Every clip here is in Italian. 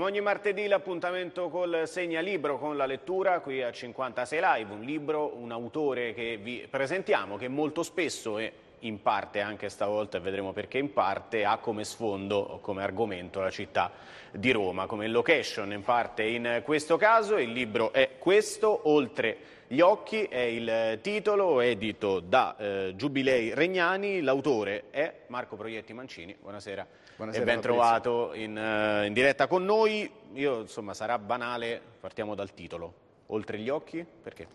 Come ogni martedì l'appuntamento col Segnalibro con la lettura qui a 56 Live, un libro, un autore che vi presentiamo che molto spesso e in parte anche stavolta, e vedremo perché in parte, ha come sfondo come argomento la città di Roma, come location in parte in questo caso. Il libro è questo, Oltre gli occhi, è il titolo, edito da eh, Giubilei Regnani, l'autore è Marco Proietti Mancini. Buonasera, Buonasera e ben trovato in, eh, in diretta con noi. Io, insomma, sarà banale, partiamo dal titolo. Oltre gli occhi, perché?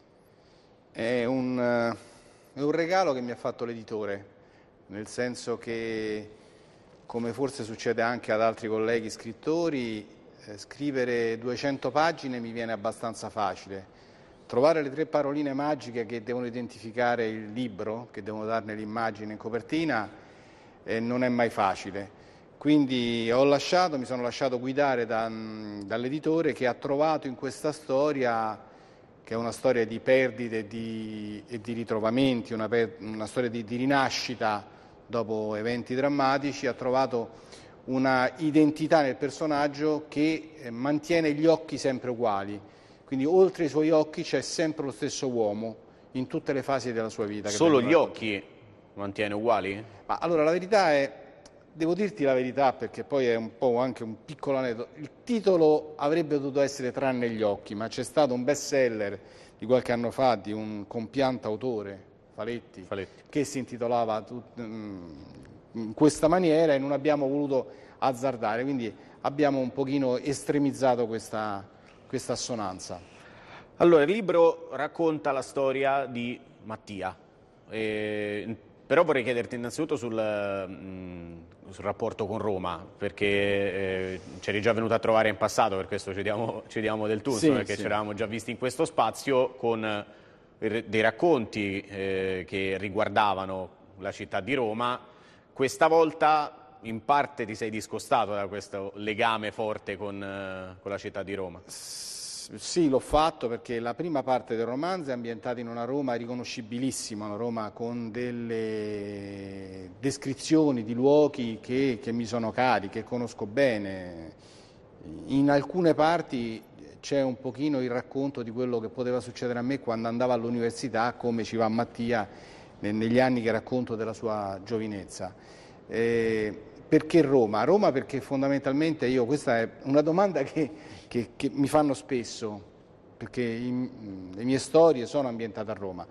È un, eh, è un regalo che mi ha fatto l'editore, nel senso che, come forse succede anche ad altri colleghi scrittori, eh, scrivere 200 pagine mi viene abbastanza facile. Trovare le tre paroline magiche che devono identificare il libro, che devono darne l'immagine in copertina, eh, non è mai facile. Quindi ho lasciato, mi sono lasciato guidare da- dall'editore che ha trovato in questa storia che è una storia di perdite e di, e di ritrovamenti, una, per- una storia di, di rinascita dopo eventi drammatici, ha trovato una identità nel personaggio che eh, mantiene gli occhi sempre uguali. Quindi oltre i suoi occhi c'è sempre lo stesso uomo in tutte le fasi della sua vita. Solo gli occhi mantiene uguali? Ma allora la verità è, devo dirti la verità perché poi è un po' anche un piccolo aneddoto, il titolo avrebbe dovuto essere Tranne gli occhi, ma c'è stato un best seller di qualche anno fa di un compianto autore, Faletti, Faletti. che si intitolava tut- mm, in questa maniera e non abbiamo voluto azzardare, quindi abbiamo un pochino estremizzato questa, questa assonanza. Allora, il libro racconta la storia di Mattia, Eh, però vorrei chiederti innanzitutto sul, mm, sul rapporto con Roma, perché eh, ci eri già venuto a trovare in passato, per questo ci diamo, ci diamo del tu, Sì, perché sì. ci eravamo già visti in questo spazio con eh, dei racconti eh, che riguardavano la città di Roma. Questa volta in parte ti sei discostato da questo legame forte con, eh, con la città di Roma. Sì, l'ho fatto perché la prima parte del romanzo è ambientata in una Roma riconoscibilissima, una Roma con delle descrizioni di luoghi che, che mi sono cari, che conosco bene. In alcune parti c'è un pochino il racconto di quello che poteva succedere a me quando andavo all'università, come ci va Mattia ne- negli anni che racconto della sua giovinezza. Eh, perché Roma? Roma perché fondamentalmente io, questa è una domanda che, che- che mi fanno spesso, perché i- le mie storie sono ambientate a Roma,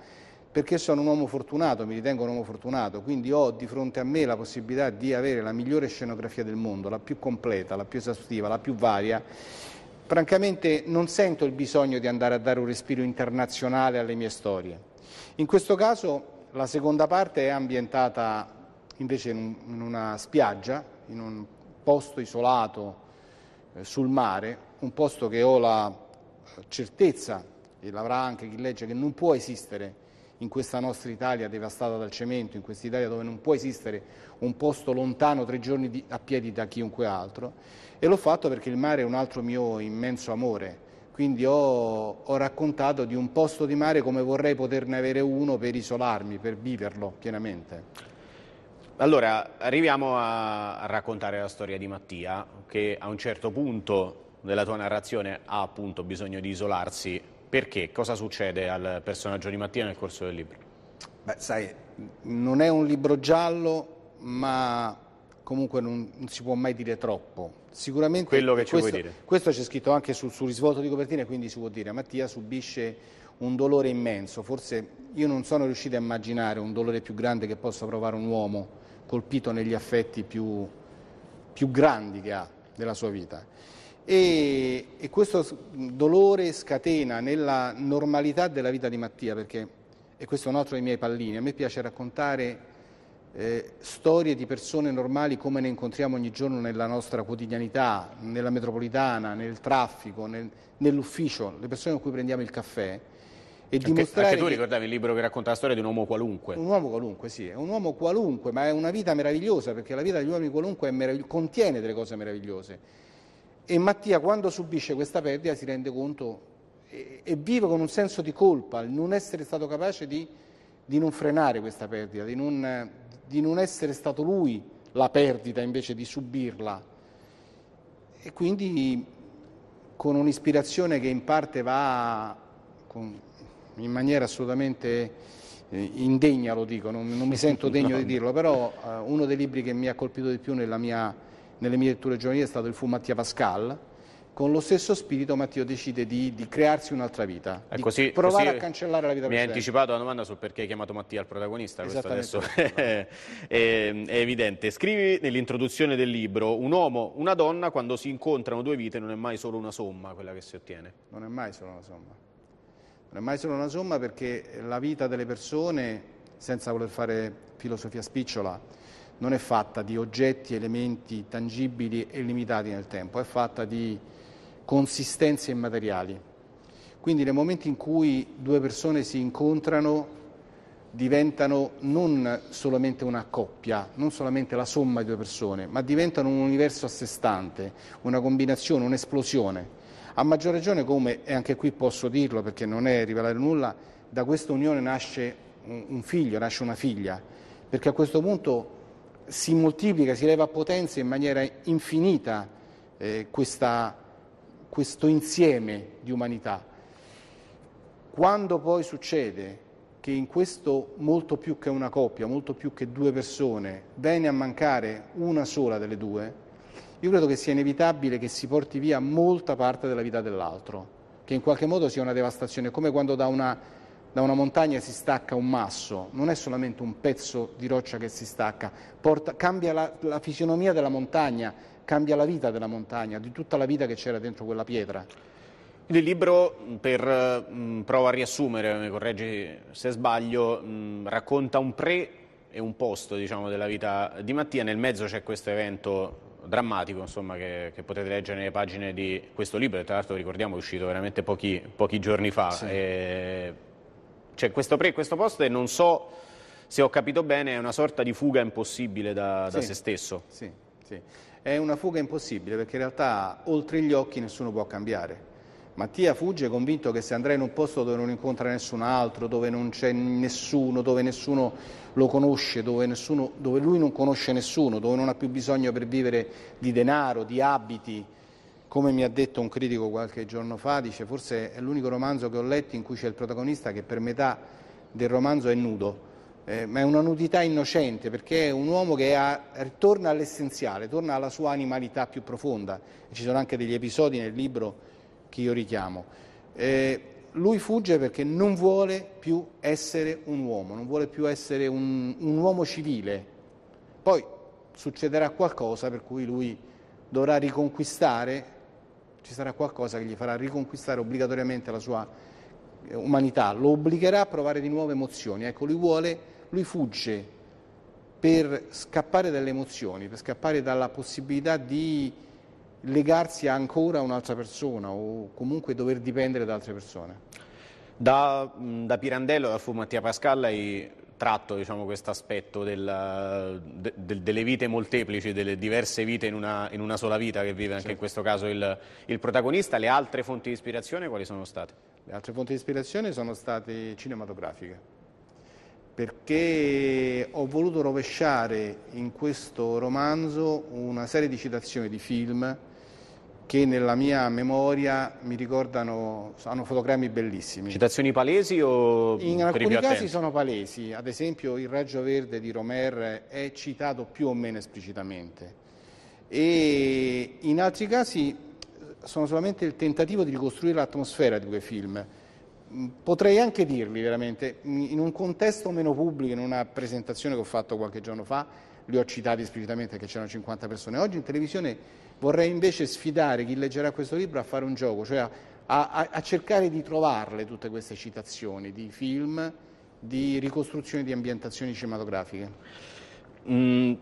perché sono un uomo fortunato, mi ritengo un uomo fortunato, quindi ho di fronte a me la possibilità di avere la migliore scenografia del mondo, la più completa, la più esaustiva, la più varia. Francamente non sento il bisogno di andare a dare un respiro internazionale alle mie storie. In questo caso la seconda parte è ambientata invece in, un- in una spiaggia, in un posto isolato eh, sul mare, un posto che ho la eh, certezza, e l'avrà anche chi legge, che non può esistere in questa nostra Italia devastata dal cemento, in questa Italia dove non può esistere un posto lontano tre giorni di- a piedi da chiunque altro. E l'ho fatto perché il mare è un altro mio immenso amore. Quindi ho, ho raccontato di un posto di mare come vorrei poterne avere uno per isolarmi, per viverlo pienamente. Allora, arriviamo a, raccontare la storia di Mattia, che a un certo punto della tua narrazione ha appunto bisogno di isolarsi. Perché? Cosa succede al personaggio di Mattia nel corso del libro? Beh, sai, non è un libro giallo, ma comunque non, non si può mai dire troppo. Sicuramente Quello che ci questo, vuoi dire. Questo c'è scritto anche sul, sul risvolto di copertina, quindi si può dire Mattia subisce un dolore immenso. Forse io non sono riuscito a immaginare un dolore più grande che possa provare un uomo colpito negli affetti più, più grandi che ha della sua vita. E, e questo dolore scatena nella normalità della vita di Mattia, perché, e questo è un altro dei miei pallini, a me piace raccontare eh, storie di persone normali come ne incontriamo ogni giorno nella nostra quotidianità, nella metropolitana, nel traffico, nel- nell'ufficio, le persone con cui prendiamo il caffè, e Anche, dimostrare anche tu ricordavi il libro che racconta la storia di un uomo qualunque. un uomo qualunque, sì, è un uomo qualunque, ma è una vita meravigliosa perché la vita degli uomini qualunque meravigli- contiene delle cose meravigliose. E Mattia, quando subisce questa perdita, si rende conto e, e vive con un senso di colpa, il non essere stato capace di, di non frenare questa perdita, di non, di non essere stato lui la perdita invece di subirla. E quindi con un'ispirazione che in parte va con, in maniera assolutamente eh, indegna, lo dico, non, non mi sento degno di dirlo, però eh, uno dei libri che mi ha colpito di più mia, nelle mie letture giovanili è stato il Fu Mattia Pascal, con lo stesso spirito Matteo decide di, di crearsi un'altra vita, di così, provare così a cancellare la vita mi precedente. Mi hai anticipato la domanda sul perché hai chiamato Mattia il protagonista, questo adesso è, è, evidente. Scrivi nell'introduzione del libro, un uomo, una donna, quando si incontrano due vite non è mai solo una somma quella che si ottiene. Non è mai solo una somma. Non è mai solo una somma perché la vita delle persone, senza voler fare filosofia spicciola, non è fatta di oggetti, elementi tangibili e limitati nel tempo, è fatta di consistenze immateriali. Quindi nel momento in cui due persone si incontrano diventano non solamente una coppia, non solamente la somma di due persone, ma diventano un universo a sé stante, una combinazione, un'esplosione. A maggior ragione come, e anche qui posso dirlo perché non è rivelare nulla, da questa unione nasce un figlio, nasce una figlia, perché a questo punto si moltiplica, si leva a potenza in maniera infinita eh, questa questo insieme di umanità. Quando poi succede che in questo molto più che una coppia, molto più che due persone, viene a mancare una sola delle due, io credo che sia inevitabile che si porti via molta parte della vita dell'altro, che in qualche modo sia una devastazione, come quando da una, da una montagna si stacca un masso, non è solamente un pezzo di roccia che si stacca, porta, cambia la, la fisionomia della montagna, cambia la vita della montagna, di tutta la vita che c'era dentro quella pietra. Il libro, per, mh, provo a riassumere, mi correggi se sbaglio, mh, racconta un pre e un post diciamo, della vita di Mattia, nel mezzo c'è questo evento drammatico insomma, che, che, potete leggere nelle pagine di questo libro, che tra l'altro ricordiamo è uscito veramente pochi, pochi giorni fa. Sì. c'è questo pre e questo post e non so se ho capito bene, è una sorta di fuga impossibile da, sì. da se stesso. Sì, sì è una fuga impossibile perché in realtà oltre gli occhi nessuno può cambiare. Mattia fugge convinto che se andrà in un posto dove non incontra nessun altro, dove non c'è nessuno, dove nessuno lo conosce, dove, nessuno, dove, lui non conosce nessuno, dove non ha più bisogno per vivere di denaro, di abiti, come mi ha detto un critico qualche giorno fa, dice forse è l'unico romanzo che ho letto in cui c'è il protagonista che per metà del romanzo è nudo eh, ma è una nudità innocente perché è un uomo che ha, torna all'essenziale, torna alla sua animalità più profonda. Ci sono anche degli episodi nel libro che io richiamo. Eh, lui fugge perché non vuole più essere un uomo, non vuole più essere un, un uomo civile. Poi succederà qualcosa per cui lui dovrà riconquistare, ci sarà qualcosa che gli farà riconquistare obbligatoriamente la sua umanità, lo obbligherà a provare di nuovo emozioni. Ecco, lui vuole lui fugge per scappare dalle emozioni, per scappare dalla possibilità di legarsi ancora a un'altra persona o comunque dover dipendere da altre persone. Da, da Pirandello, da Fu Mattia Pascal, hai tratto diciamo, questo aspetto del, de, delle vite molteplici, delle diverse vite in una, in una sola vita che vive anche certo. in questo caso il, il, protagonista. Le altre fonti di ispirazione quali sono state? Le altre fonti di ispirazione sono state cinematografiche perché ho voluto rovesciare in questo romanzo una serie di citazioni di film che nella mia memoria mi ricordano, hanno fotogrammi bellissimi. Citazioni palesi o In alcuni casi sono palesi, ad esempio il Raggio Verde di Romer è citato più o meno esplicitamente e in altri casi sono solamente il tentativo di ricostruire l'atmosfera di quei film potrei anche dirli veramente, in un contesto meno pubblico, in una presentazione che ho fatto qualche giorno fa, li ho citati esplicitamente che c'erano 50 persone. Oggi in televisione vorrei invece sfidare chi leggerà questo libro a fare un gioco, cioè a, a, a cercare di trovarle tutte queste citazioni di film, di ricostruzioni di ambientazioni cinematografiche. Mm,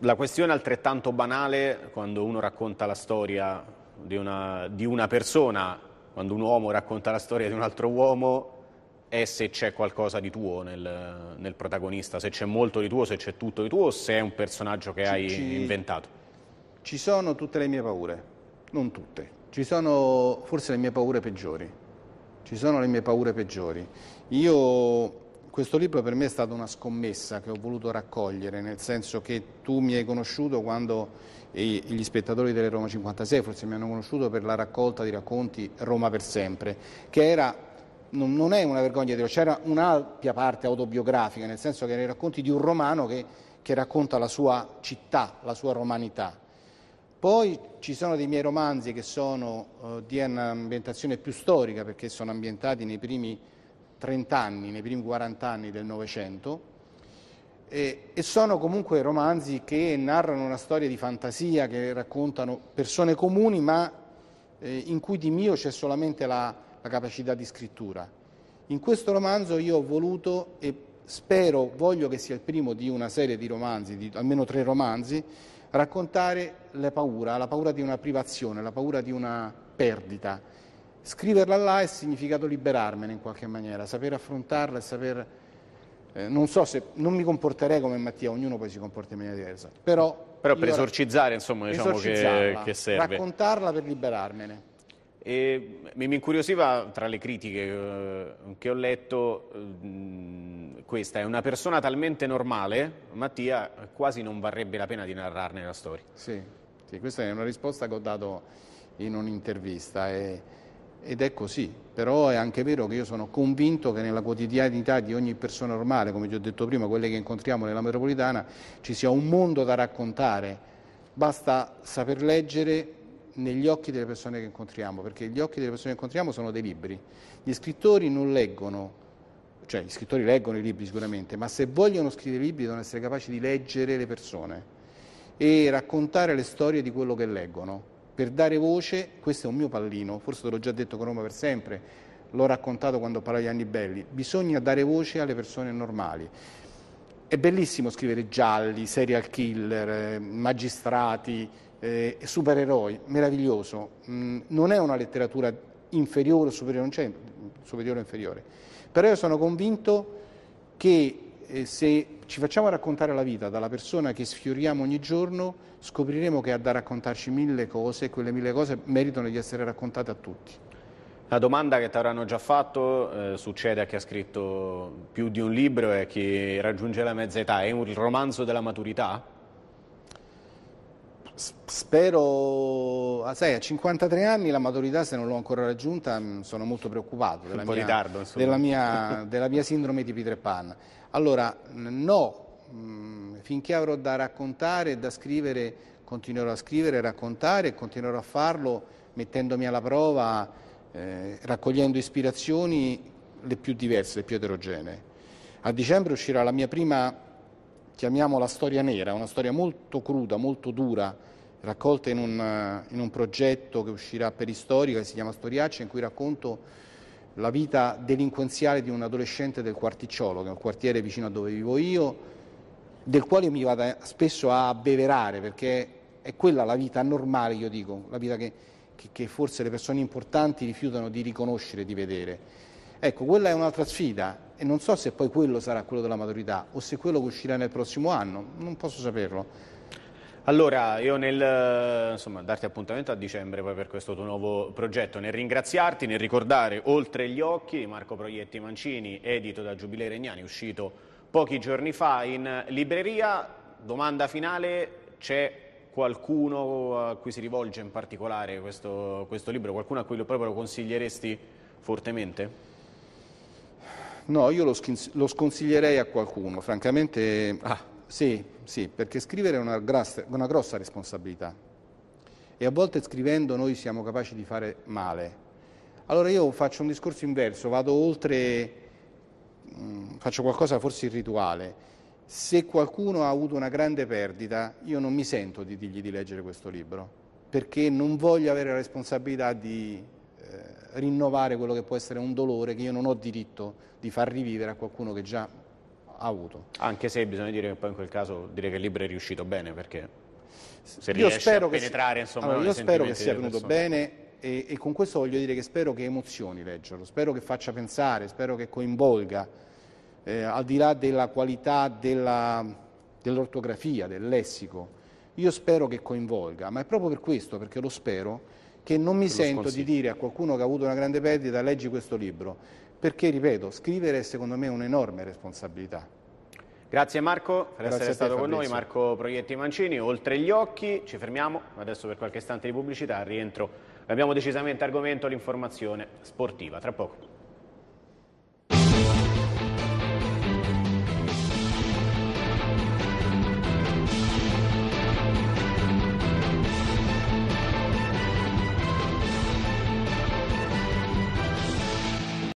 la questione è altrettanto banale quando uno racconta la storia di una, di una persona quando un uomo racconta la storia di un altro uomo è se c'è qualcosa di tuo nel, nel, protagonista, se c'è molto di tuo, se c'è tutto di tuo o se è un personaggio che ci, hai ci, inventato. Ci sono tutte le mie paure, non tutte, ci sono forse le mie paure peggiori, ci sono le mie paure peggiori. Io questo libro per me è stata una scommessa che ho voluto raccogliere, nel senso che tu mi hai conosciuto quando e gli spettatori delle Roma 56 forse mi hanno conosciuto per la raccolta di racconti Roma per sempre, che era, non, non è una vergogna dire, c'era un'ampia parte autobiografica, nel senso che erano i racconti di un romano che, che racconta la sua città, la sua romanità. Poi ci sono dei miei romanzi che sono uh, di un'ambientazione più storica perché sono ambientati nei primi 30 anni, nei primi 40 anni del Novecento e, e, sono comunque romanzi che narrano una storia di fantasia, che raccontano persone comuni ma eh, in cui di mio c'è solamente la, la capacità di scrittura. In questo romanzo io ho voluto e spero, voglio che sia il primo di una serie di romanzi, di almeno tre romanzi, raccontare la paura, la paura di una privazione, la paura di una perdita. Scriverla là è significato liberarmene in qualche maniera, saper affrontarla e saper eh, non so se non mi comporterei come Mattia, ognuno poi si comporta in maniera diversa, però... Però per esorcizzare, insomma, diciamo che, che serve. Raccontarla per liberarmene. E mi incuriosiva tra le critiche eh, che ho letto questa, è una persona talmente normale, Mattia, quasi non varrebbe la pena di narrarne la storia. Sì, sì questa è una risposta che ho dato in un'intervista. E ed è così, però è anche vero che io sono convinto che nella quotidianità di ogni persona normale, come ti ho detto prima, quelle che incontriamo nella metropolitana, ci sia un mondo da raccontare, basta saper leggere negli occhi delle persone che incontriamo, perché gli occhi delle persone che incontriamo sono dei libri. Gli scrittori non leggono, cioè gli scrittori leggono i libri sicuramente, ma se vogliono scrivere libri devono essere capaci di leggere le persone e raccontare le storie di quello che leggono per dare voce, questo è un mio pallino, forse te l'ho già detto con Roma per sempre, l'ho raccontato quando parlai di anni belli, bisogna dare voce alle persone normali. È bellissimo scrivere gialli, serial killer, eh, magistrati, eh, supereroi, meraviglioso. Mm, non è una letteratura inferiore o superiore, non c'è superiore o inferiore. Però io sono convinto che eh, se ci facciamo raccontare la vita dalla persona che sfioriamo ogni giorno, scopriremo che ha da raccontarci mille cose e quelle mille cose meritano di essere raccontate a tutti. La domanda che ti avranno già fatto eh, succede a chi ha scritto più di un libro e a chi raggiunge la mezza età. È un romanzo della maturità? Spero, ah, sai, a 53 anni la maturità se non l'ho ancora raggiunta mm, sono molto preoccupato della, mia, ritardo, della, mia, della mia, sindrome di Peter Pan. Allora, no, mm, finché avrò da raccontare e da scrivere continuerò a scrivere, raccontare e continuerò a farlo mettendomi alla prova, eh, raccogliendo ispirazioni le più diverse, le più eterogenee. A dicembre uscirà la mia prima chiamiamola storia nera, una storia molto cruda, molto dura, raccolta in un, in un progetto che uscirà per Istorica, che si chiama Storiaccia, in cui racconto la vita delinquenziale di un adolescente del Quarticciolo, che è un quartiere vicino a dove vivo io, del quale mi vado spesso a abbeverare, perché è quella la vita normale, io dico, la vita che, che, che forse le persone importanti rifiutano di riconoscere, di vedere. Ecco, quella è un'altra sfida e non so se poi quello sarà quello della maturità o se quello che uscirà nel prossimo anno, non posso saperlo. Allora, io nel insomma, darti appuntamento a dicembre poi per questo tuo nuovo progetto, nel ringraziarti, nel ricordare Oltre gli occhi, Marco Proietti Mancini, edito da Giubilei Regnani, uscito pochi giorni fa in libreria. Domanda finale, c'è qualcuno a cui si rivolge in particolare questo, questo libro, qualcuno a cui lo proprio lo consiglieresti fortemente? No, io lo, lo sconsiglierei a qualcuno, francamente ah. sì, sì, perché scrivere è una, una grossa responsabilità e a volte scrivendo noi siamo capaci di fare male. Allora io faccio un discorso inverso, vado oltre, mh, mm, faccio qualcosa forse irrituale. Se qualcuno ha avuto una grande perdita, io non mi sento di dirgli di leggere questo libro, perché non voglio avere la responsabilità di eh, rinnovare quello che può essere un dolore che io non ho diritto di far rivivere a qualcuno che già ha avuto. Anche se bisogna dire che poi in quel caso dire che il libro è riuscito bene perché se io spero a penetrare che, insomma, allora, io spero che sia venuto bene e, e, con questo voglio dire che spero che emozioni leggerlo, spero che faccia pensare, spero che coinvolga eh, al di là della qualità dell'ortografia, del lessico, io spero che coinvolga, ma è proprio per questo, perché lo spero, che non mi sento di dire a qualcuno che ha avuto una grande perdita leggi questo libro, perché ripeto, scrivere è secondo me un'enorme responsabilità. Grazie Marco per Grazie essere stato con noi, Marco Proietti Mancini. Oltre gli occhi, ci fermiamo adesso per qualche istante di pubblicità, rientro. Abbiamo decisamente argomento l'informazione sportiva, tra poco.